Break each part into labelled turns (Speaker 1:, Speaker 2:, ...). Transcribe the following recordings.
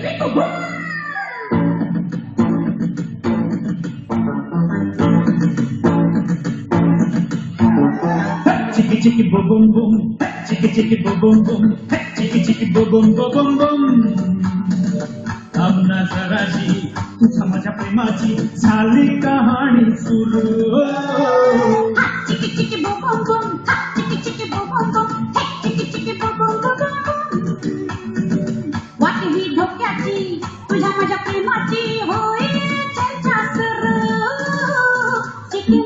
Speaker 1: Chicky chicky boom boom boom, chicky chicky boom boom boom, chicky chicky boom boom boom boom boom. भावना जराशी तुझ्या माझ्या प्रेमाची झाली कहाणी सुरू
Speaker 2: चिकी चिकी बो बम बम चिकी चिकी बो बम बम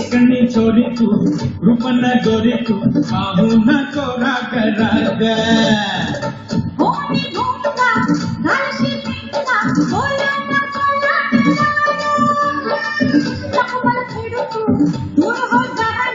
Speaker 1: चिकणी चोरी तू रूपन गोरी तू पाहू नको राग राग
Speaker 2: होनी भूमिका घालशी पिंका बोला नको नको मला खेळू तू दूर हो जरा